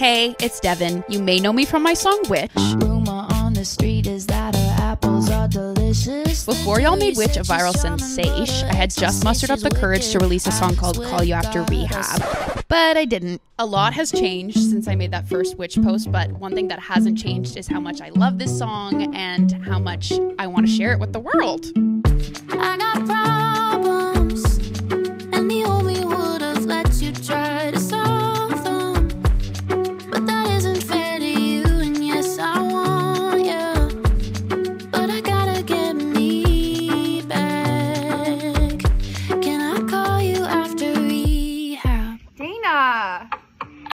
Hey, it's Devon. You may know me from my song Witch. Rumor on the street is that her apples are delicious. Before y'all made W.I.T.C.H. a viral sensation, I had just mustered up the courage to release a song called Call You After Rehab. But I didn't. A lot has changed since I made that first W.I.T.C.H. post, but one thing that hasn't changed is how much I love this song and how much I want to share it with the world.